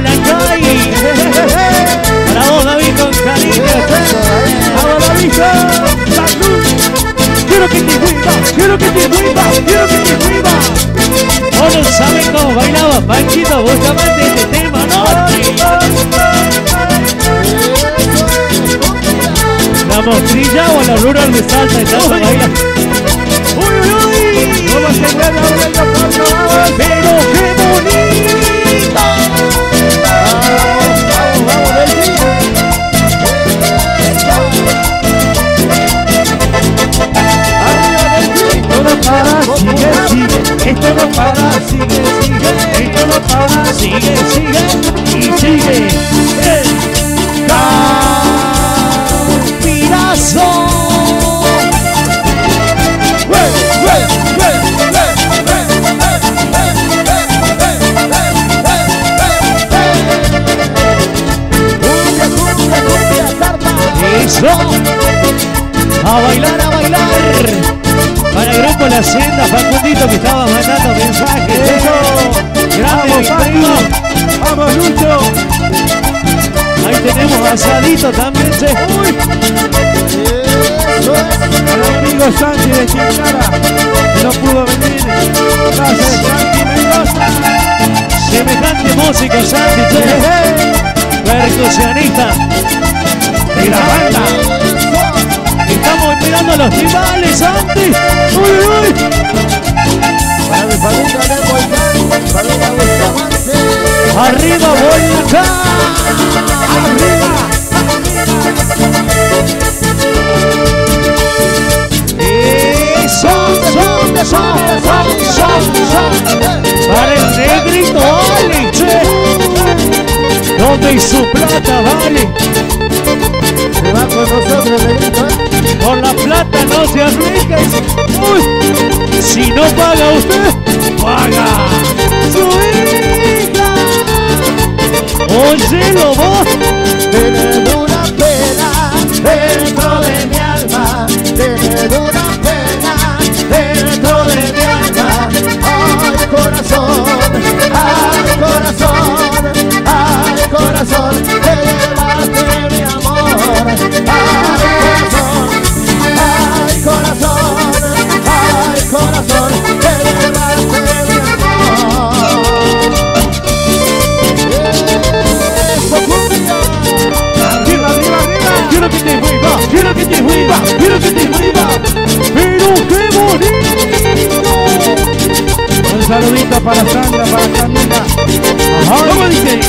Malancay. Para vos, David, con cariño. ¡Vamos, David! Quiero que te muevas, quiero que te muevas, quiero que te muevas. Vos no sabes cómo bailaba Panchito Bustamante este tema, ¿no? La mostrilla o la rural de salta, estamos bailando. ¡Uy, uy, uy! ¿Cómo se? ¡Vamos! ¡Pero qué A bailar, a bailar. Para el grupo La Senda, Facundito que estaba mandando mensajes. ¡Eso! Grande ¡Vamos. ¡Vamos, Lucho! Ahí tenemos asadito también, che. ¡Uy! El amigo Santi de Chicara, que no pudo venir. Gracias, Santi Mendoza. Semejante músico, Santi, che. ¡Eh, Percusionista A los tribales, Santi. Uy, uy. Para mi familia de Volcán, familia Bustamante. Arriba, Volcán. ¡Arriba! Eso, son, son, son, son, son. Para el negrito, vale, che. Donde su plata, vale. La plata no se aplica. Uy, si no paga usted, paga su hija. Óyelo vos. Tener una pena dentro de mi alma, tener una saludito para Sandra, para Camila. ¿Cómo dice?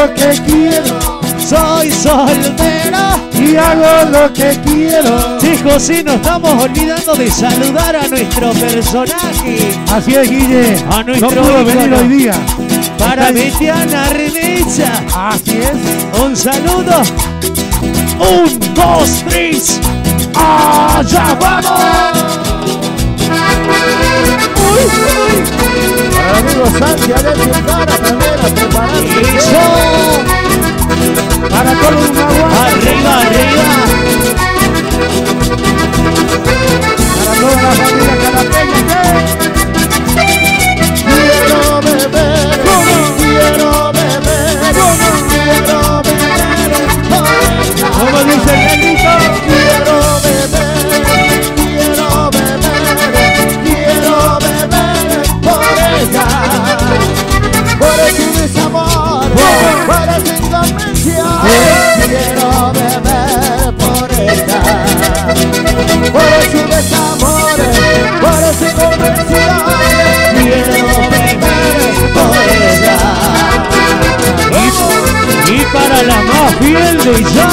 Lo que quiero, Soy soltero. y hago lo que quiero. Chicos, sí, nos estamos olvidando de saludar a nuestro personaje. Así es, Guille. A nuestro no pudo venir hoy día. Para Betiana Remecha. Así es. Un saludo. Un, dos, tres. ¡Allá vamos! los ansias de triunfar hasta ver a prepararse. ¡Eso! Para Columna Guana. Arriba, arriba. Para toda la familia carapeña.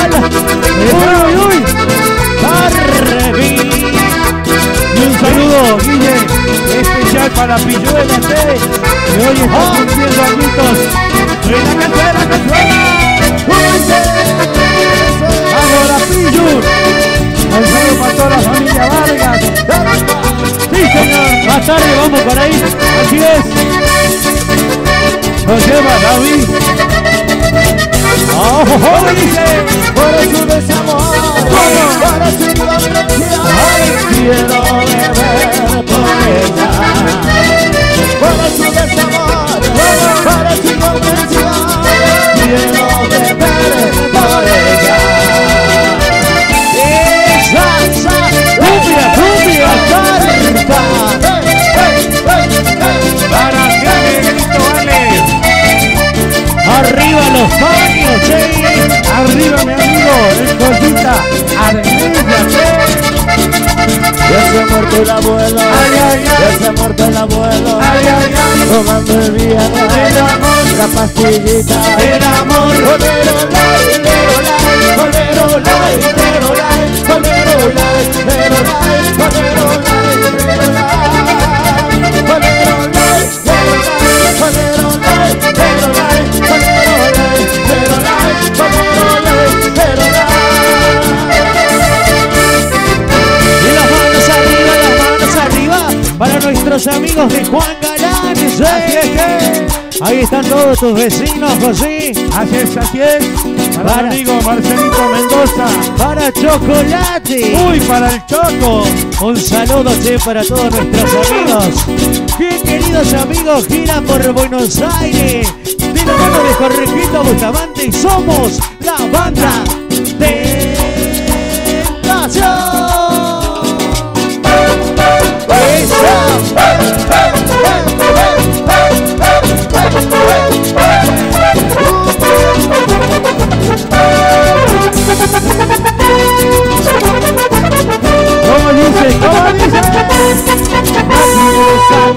Miguel. Uy, uy. Y un saludo, Guille, especial para Pilluela Esteves, que hoy está oh. cumpliendo añitos. ¡Soy la canción cazuela, cazuela! ¡Vamos, la Pillu! Un saludo para toda la familia Vargas. ¡Sí, señor! Más tarde vamos para ahí. Así es. Nos lleva David. ¡Oh, oh, oh! dice! Desamor, para su quiero beber. Baños, che! ¡Arriba mi amigo! ¡El cosita! ¡Armilla, che! Ya se ha muerto el abuelo, Ay, ay, ay. ya se ha muerto el abuelo, ¡Ay, ay, ay! tomando el Viagra, El amor. la pastillita, ¡El amor! Colero light, lero light, colero light, lero light, amigos de Juan Galán. ¿sí? Así es que- Ahí están todos tus vecinos, José. Así es, así es. Para Para. mi amigo Marcelito Mendoza. Para Chocolate. Uy, para el Choco. Un saludo che, para todos nuestros amigos. Bien queridos amigos, gira por Buenos Aires. De la mano de Jorgito Bustamante y somos la banda de ¿Cómo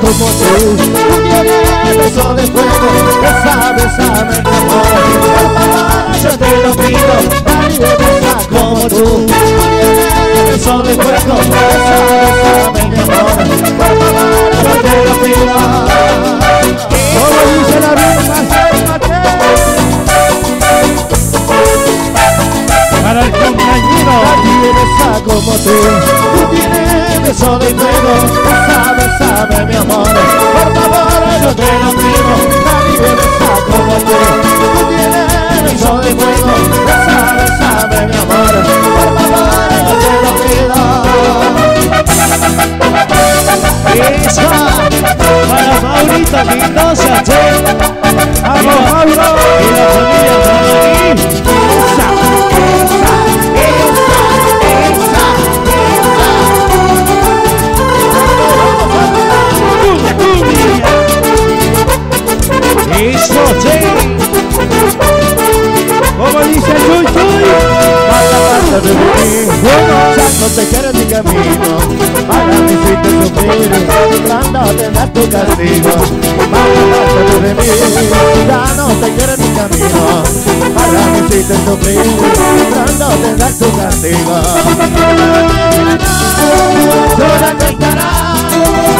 como tú. Tú tienes beso de fuego Besa, favor, yo te lo pido Nadie besa como tú Tú tienes beso de besame mi amor Por favor, te lo para Maurito. Y la familia te quiero ni camino. Para mí fuiste sufrir Cuando tendrás tu castigo. Pasa de mí Ya no te quiero ni camino. Para mí fuiste sufrir Cuando tendrás tu castigo. Llorando estarás